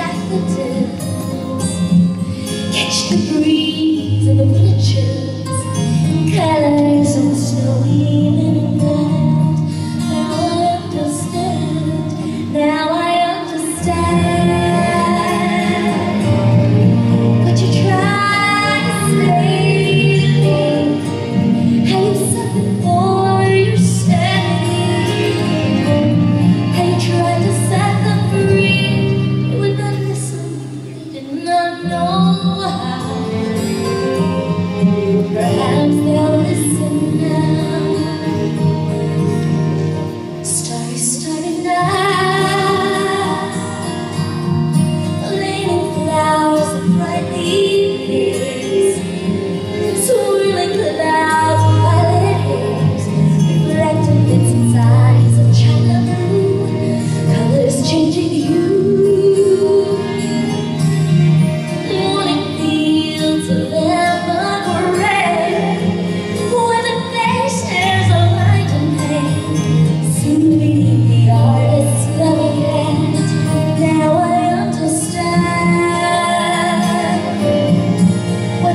the Catch the breeze of the pictures Colors of the snowy evening night. Now I understand, now I understand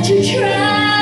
to try.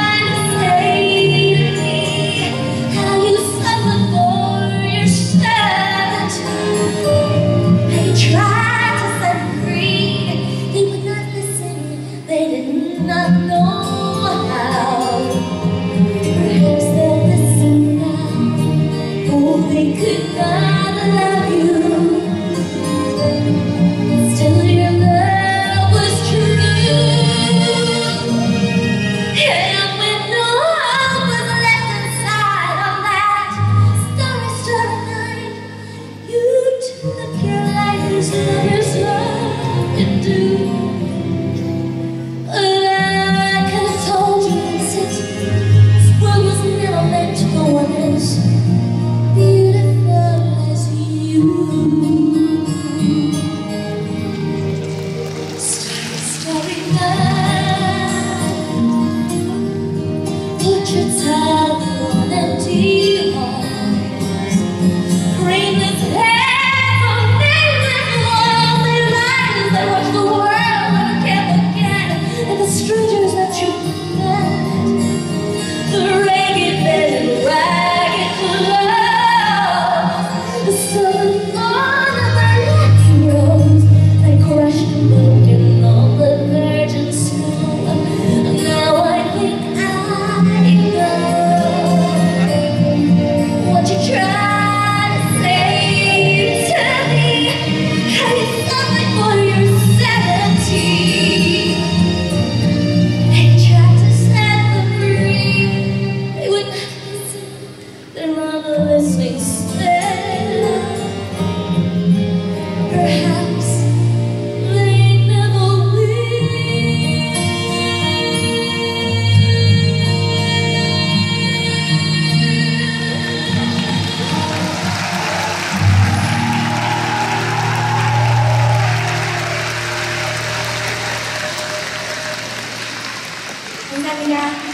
Yeah.